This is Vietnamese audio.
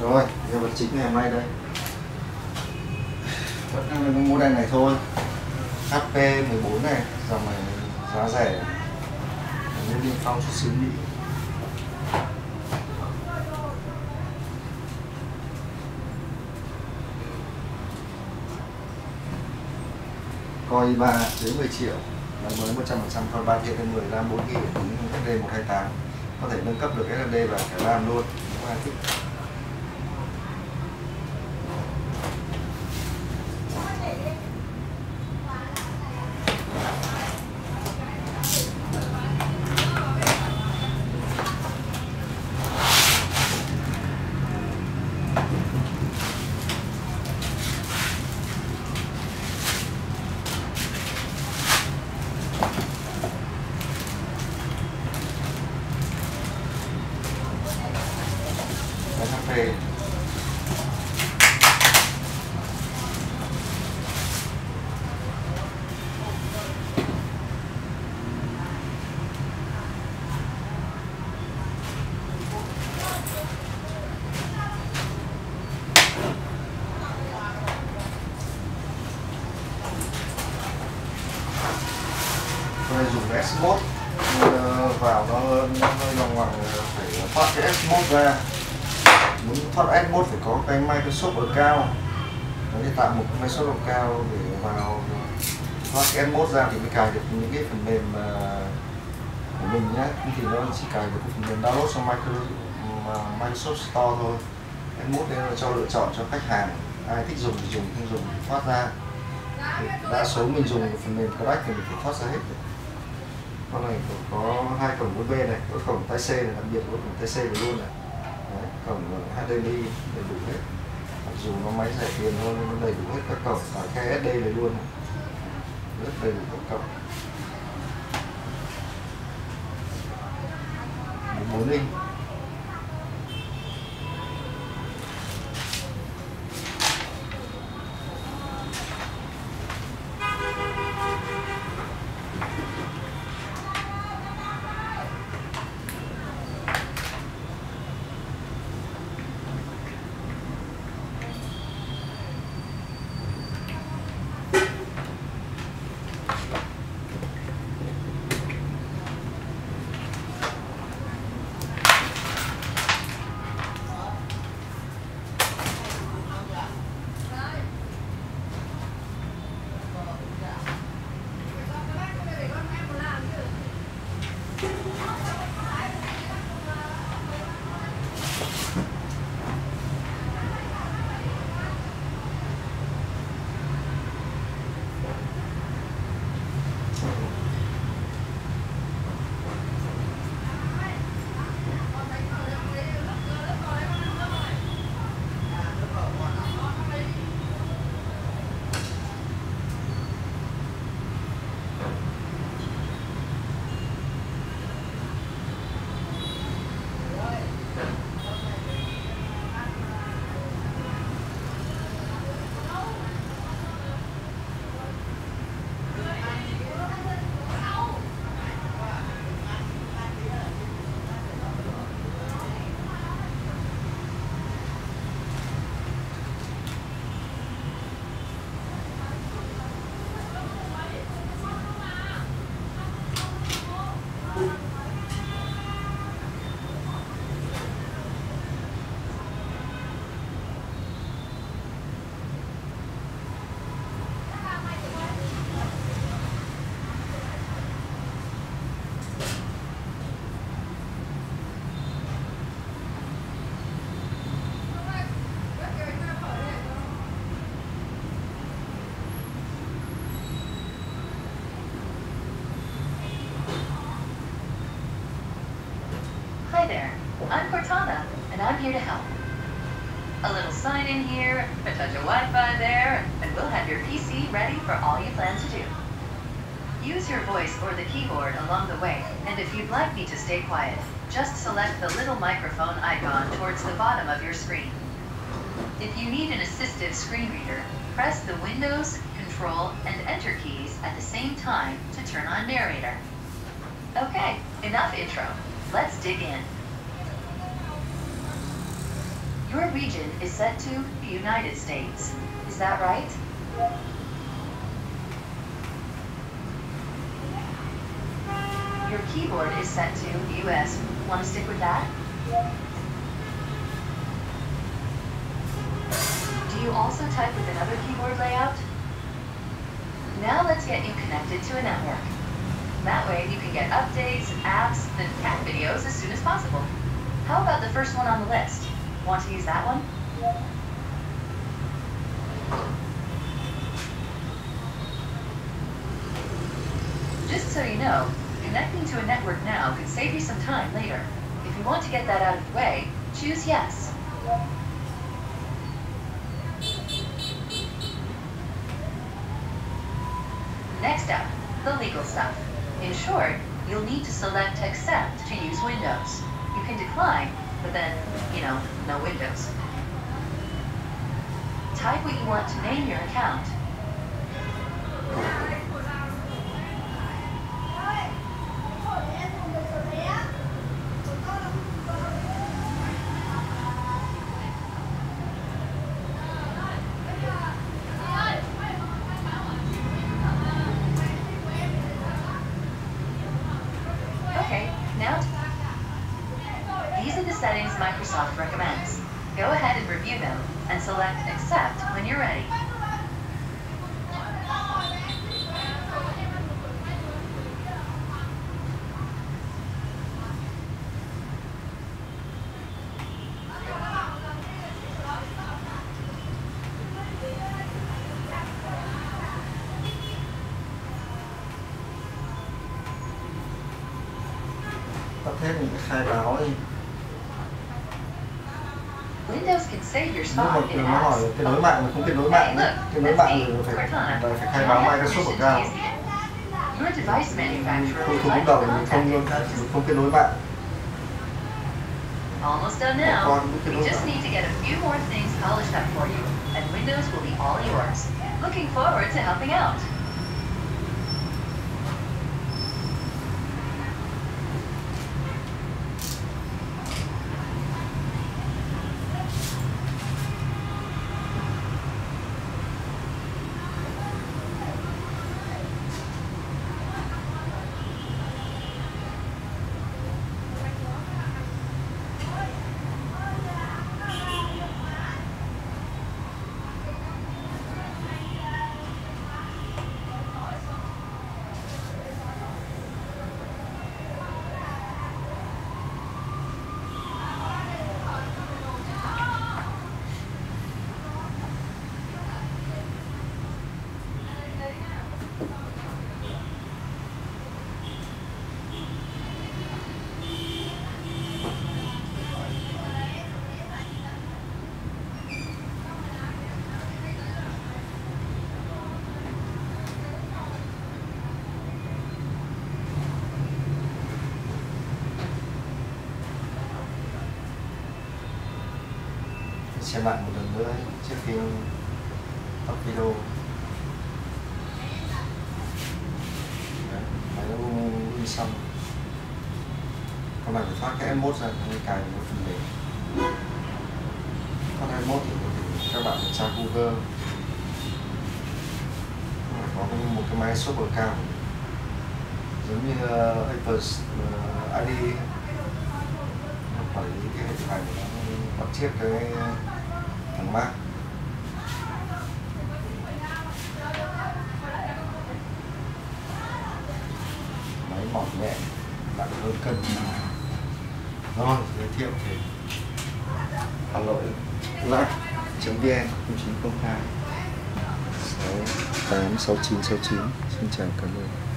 rồi giờ vật chính ngày hôm nay đây vẫn mua đèn này thôi HP 14 này dòng này giá rẻ nên đi phong chút xíu mỹ coi ba dưới 10 triệu là mới 100% còn 3 triệu thêm 10 RAM 4 GB tính SD 128 có thể nâng cấp được SSD và cả RAM luôn nếu ai thích gì dùng S1 vào nó hơi, nó hơi lòng ngoằng phải thoát cái S1 ra muốn thoát export phải có cái Microsoft ở cao nó sẽ tạo một cái Microsoft ở cao để vào thoát export ra thì mới cài được những cái phần mềm ờ, của mình nhé thì nó chỉ cài được cái phần mềm download trong Microsoft Store thôi export đây là cho lựa chọn cho khách hàng ai thích dùng thì dùng không dùng thì thoát ra đa số mình dùng phần mềm crack thì mình phải thoát ra hết được con này có hai cổng USB này có cổng tai C này đặc biệt có cổng tai C này luôn này cổng HDMI đầy đủ hết mặc dù nó máy rẻ tiền thôi nhưng nó đầy đủ hết các cổng cả khe SD này luôn rất đầy đủ các cổng 14 inch I'm Cortana, and I'm here to help. A little sign in here, a touch of Wi-Fi there, and we'll have your PC ready for all you plan to do. Use your voice or the keyboard along the way, and if you'd like me to stay quiet, just select the little microphone icon towards the bottom of your screen. If you need an assistive screen reader, press the Windows, Control, and Enter keys at the same time to turn on Narrator. Okay, enough intro. Let's dig in. Your region is set to the United States. Is that right? Your keyboard is set to US. Want to stick with that? Do you also type with another keyboard layout? Now let's get you connected to a network. That way you can get updates, apps, and cat videos as soon as possible. How about the first one on the list? want to use that one? Just so you know, connecting to a network now could save you some time later. If you want to get that out of the way, choose yes. Next up, the legal stuff. In short, you'll need to select Accept to use Windows. You can decline but then, you know, no windows. Type what you want to name your account. settings Microsoft recommends. Go ahead and review them and select Accept when you're ready. thế mình khai báo đi Windows can save your spot nhưng mà kiểu nó hỏi cái nối mạng là không kết nối mạng mạng thì phải phải khai báo cao tôi đầu mình không mình không kết nối mạng Almost done now. You just need to get a few more things polished up for you, and Windows will be all yours. Looking forward to helping out. xem lại một lần nữa trước khi up video Đấy, máy nó đi xong con này phải thoát cái M1 ra mới cài một phần mềm con M1 thì các bạn phải tra Google có một cái máy super cao giống như uh, Apple uh, ờ, ID quản lý cái hệ điều hành của nó bắt chiếc cái ờ, thằng bác máy mỏng nhẹ nặng hơn cân rồi giới thiệu thì hà nội lắc chấm vn 0902 6 8 6969 xin chào cảm ơn